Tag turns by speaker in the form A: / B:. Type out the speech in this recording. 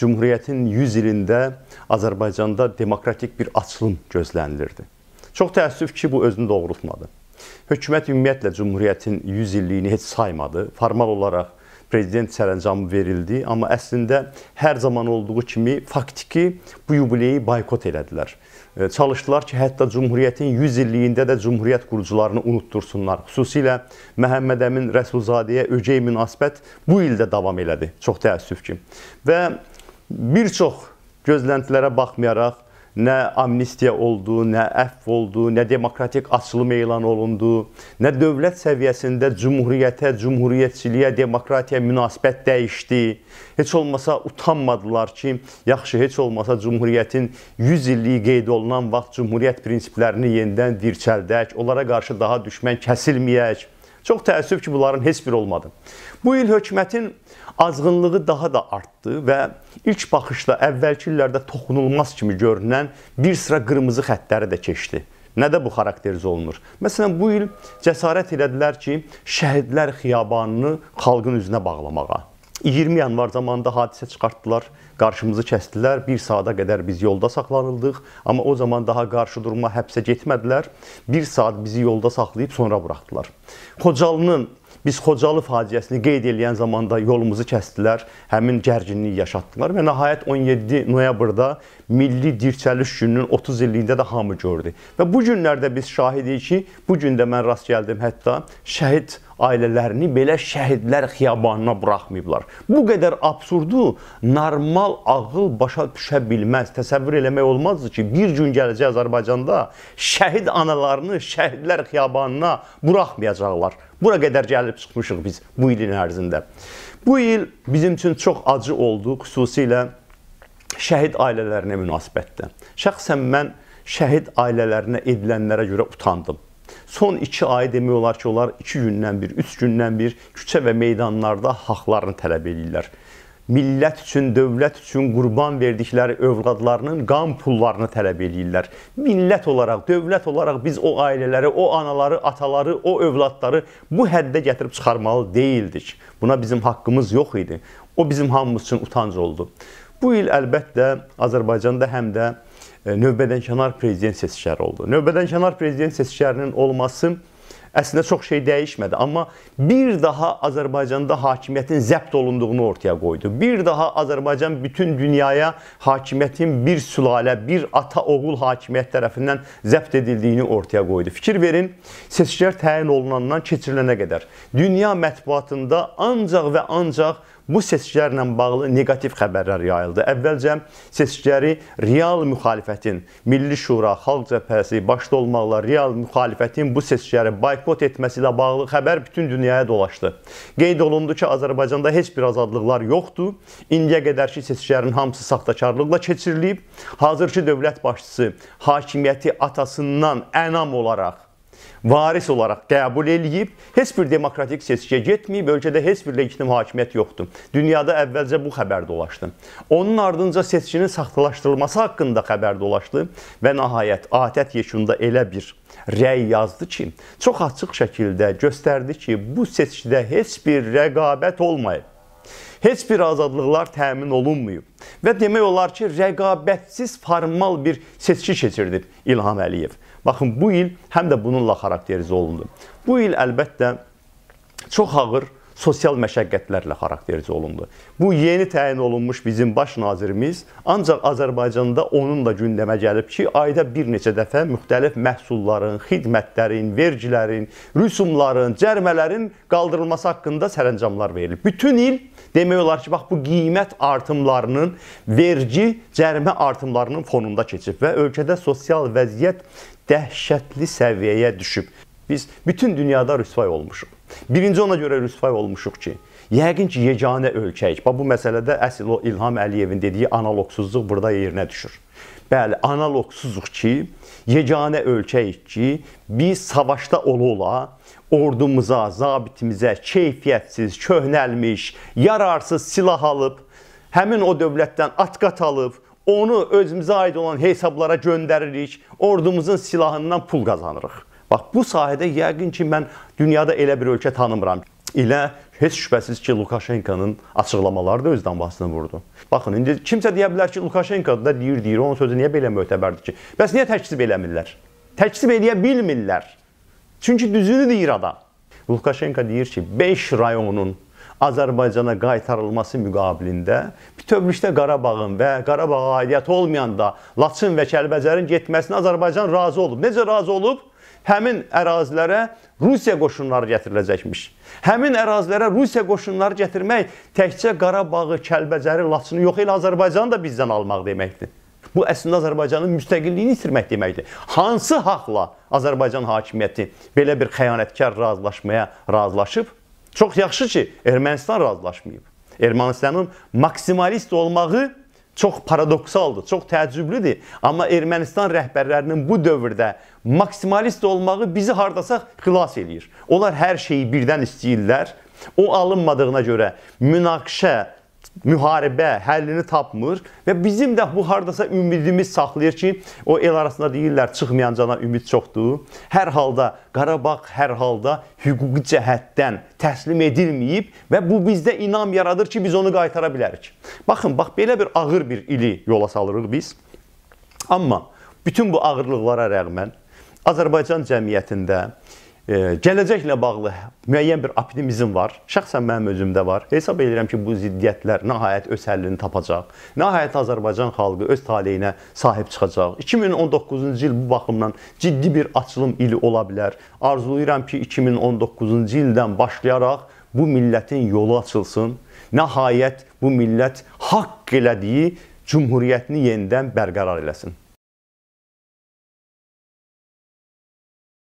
A: Cümhuriyyətin 100 ilində Azərbaycanda demokratik bir açılım gözlənilirdi. Çox təəssüf ki, bu özünü doğrultmadı. Hökumət ümumiyyətlə Cümhuriyyətin 100 illiyini heç saymadı. Formal olaraq prezident sərəncamı verildi, amma əslində hər zaman olduğu kimi faktiki bu yubileyi boykot elədilər. E, çalışdılar ki, hətta Cümhuriyyətin 100 illiyində də Cümhuriyyət qurucularını unuttursunlar. Xüsusilə Məhəmməd Əmin Rəsulzadəyə ögey münasibət bu ildə davam elədi. Çox təəssüf ki. Və bir çox gözləntilərə baxmayaraq nə amnistiya oldu, nə əfv oldu, nə demokratik açılım elan olundu, nə dövlət səviyyəsində cümhuriyyətə, cümhuriyyətçiliyə, demokratiyaya münasibət dəyişdi. Heç olmasa utanmadılar ki, yaxşı heç olmasa cümhuriyyətin 100 illiyi qeyd olunan vaxt cümhuriyyət prinsiplərini yenidən dirçəldək, onlara qarşı daha düşmən kəsilməyək. Çox təəssüf ki, bunların heç biri olmadı. Bu il hökumətin azğınlığı daha da artdı və ilk baxışda əvvəlki illərdə toxunulmaz kimi görünən bir sıra qırmızı xəttləri də keçdi. Nədə bu xarakterizə olunur? Məsələn, bu il cəsarət elədilər ki, şəhidlər xiyabanını xalqın üzünə bağlamağa. 20 yanvar zamanında hadisə çıxartdılar, qarşımızı kəsdilər. 1 saata qədər biz yolda saxlanıldıq, amma o zaman daha qarşı durma həbsə getmədilər. 1 saat bizi yolda saxlayıb sonra buraxdılar. Xocalının Biz Xocalı faciəsini qeyd edən zamanda yolumuzu kəsdilər, həmin gərginliyi yaşatdılar və nəhayət 17 noyabrda Milli Dirçəliş gününün 30 illiyində də hamı gördü. Və bu günlərdə biz şahidik ki, bu gün də mən rast gəldim hətta şəhid ailələrini belə şəhidlər xiyabanına buraxmayıblar. Bu qədər absurdu normal ağıl başa düşə bilməz. Təsəvvür eləmək olmazdı ki, bir gün gələcək Azərbaycanda şəhid analarını şəhidlər xiyabanına buraxmayacaqlar. Bura qədər gəlib çıxmışıq biz bu ilin ərzində. Bu il bizim üçün çox acı oldu, xüsusilə şəhid ailələrinə münasibətdə. Şəxsən mən şəhid ailələrinə edilənlərə görə utandım. Son 2 ay demək olar ki, onlar 2 gündən bir, 3 gündən bir küçə və meydanlarda haqlarını tələb edirlər. Millət üçün, dövlət üçün qurban verdikləri övladlarının qan pullarını tələb edirlər. Millət olaraq, dövlət olaraq biz o ailələri, o anaları, ataları, o övladları bu həddə gətirib çıxarmalı deyildik. Buna bizim haqqımız yox idi. O bizim hamımız üçün utanc oldu. Bu il əlbəttə Azərbaycanda həm də E, növbədənkənar prezident seçkiləri oldu. Növbədənkənar prezident seçkilərinin olması əslində çox şey dəyişmədi, amma bir daha Azərbaycanda hakimiyyətin zəbt olunduğunu ortaya qoydu. Bir daha Azərbaycan bütün dünyaya hakimiyyətin bir sülalə, bir ata-oğul hakimiyyət tərəfindən zəbt edildiyini ortaya qoydu. Fikir verin, seçkilər təyin olunandan keçirilənə qədər dünya mətbuatında ancaq və ancaq bu seçkilərlə bağlı neqativ xəbərlər yayıldı. Əvvəlcə seçkiləri real müxalifətin, Milli Şura, Xalq Cəbhəsi başda olmaqla real müxalifətin bu seçkiləri boykot etməsi ilə bağlı xəbər bütün dünyaya dolaşdı. Qeyd olundu ki, Azərbaycanda heç bir azadlıqlar yoxdur. İndiyə qədərki seçkilərin hamısı saxtakarlıqla keçirilib. Hazırki dövlət başçısı hakimiyyəti atasından ənam olaraq varis olaraq qəbul eləyib, heç bir demokratik seçkiyə getməyib, ölkədə heç bir legitim hakimiyyət yoxdur. Dünyada əvvəlcə bu xəbər dolaşdı. Onun ardınca seçkinin saxtalaşdırılması haqqında xəbər dolaşdı və nəhayət ATƏT yekununda elə bir rəy yazdı ki, çox açıq şəkildə göstərdi ki, bu seçkidə heç bir rəqabət olmayıb. Heç bir azadlıqlar təmin olunmayıb və demək olar ki, rəqabətsiz formal bir seçki keçirdi İlham Əliyev. Baxın, bu il həm də bununla xarakterizə olundu. Bu il əlbəttə çox ağır sosial məşəqqətlərlə xarakterizə olundu. Bu yeni təyin olunmuş bizim baş nazirimiz ancaq Azərbaycanda onun da gündəmə gəlib ki, ayda bir neçə dəfə müxtəlif məhsulların, xidmətlərin, vergilərin, rüsumların, cərmələrin qaldırılması haqqında sərəncamlar verilir. Bütün il demək olar ki, bax bu qiymət artımlarının, vergi, cərimə artımlarının fonunda keçib və ölkədə sosial vəziyyət dəhşətli səviyyəyə düşüb. Biz bütün dünyada rüsvay olmuşuq. Birinci ona görə rüsvay olmuşuq ki, yəqin ki, yeganə ölkəyik. Bax bu məsələdə əsl o İlham Əliyevin dediyi analoqsuzluq burada yerinə düşür. Bəli, analoqsuzuq ki, yeganə ölkəyik ki, biz savaşda ola-ola ordumuza, zabitimizə keyfiyyətsiz, köhnəlmiş, yararsız silah alıb, həmin o dövlətdən atqat alıb, onu özümüzə aid olan hesablara göndəririk, ordumuzun silahından pul qazanırıq. Bax bu sahədə yəqin ki, mən dünyada elə bir ölkə tanımıram. ilə heç şübhəsiz ki, Lukashenkonun açıqlamaları da öz damğasını vurdu. Baxın, indi kimsə deyə bilər ki, Lukashenko da deyir, deyir, onun sözü niyə belə mötəbərdir ki? Bəs niyə təkzib eləmirlər? Təkzib eləyə bilmirlər. Çünki düzünü deyir adam. Lukashenko deyir ki, 5 rayonun Azərbaycana qaytarılması müqabilində bütövlükdə Qarabağın və Qarabağa aidiyyəti olmayan da Laçın və Kəlbəcərin getməsinə Azərbaycan razı olub. Necə razı olub? Həmin ərazilərə Rusiya qoşunları gətiriləcəkmiş. Həmin ərazilərə Rusiya qoşunları gətirmək təkcə Qarabağı, Kəlbəcəri, Laçını yox, elə Azərbaycanı da bizdən almaq deməkdir. Bu əslində Azərbaycanın müstəqilliyini itirmək deməkdir. Hansı haqla Azərbaycan hakimiyyəti belə bir xəyanətkar razılaşmaya razılaşıb? Çox yaxşı ki, Ermənistan razılaşmayıb. Ermənistanın maksimalist olmağı çox paradoksaldır, çox təəccüblüdür. Amma Ermənistan rəhbərlərinin bu dövrdə maksimalist olmağı bizi hardasa xilas eləyir. Onlar hər şeyi birdən istəyirlər. O alınmadığına görə münaqişə müharibə həllini tapmır və bizim də bu hardasa ümidimiz saxlayır ki, o el arasında deyirlər çıxmayan cana ümid çoxdur. Hər halda Qarabağ hər halda hüquqi cəhətdən təslim edilməyib və bu bizdə inam yaradır ki, biz onu qaytara bilərik. Baxın, bax belə bir ağır bir ili yola salırıq biz. Amma bütün bu ağırlıqlara rəğmən Azərbaycan cəmiyyətində gələcəklə bağlı müəyyən bir optimizm var. Şəxsən mənim özümdə var. Hesab edirəm ki, bu ziddiyyətlər nəhayət öz həllini tapacaq. Nəhayət Azərbaycan xalqı öz taleyinə sahib çıxacaq. 2019-cu il bu baxımdan ciddi bir açılım ili ola bilər. Arzulayıram ki, 2019-cu ildən başlayaraq bu millətin yolu açılsın. Nəhayət bu millət haqq elədiyi cümhuriyyətini yenidən bərqərar eləsin.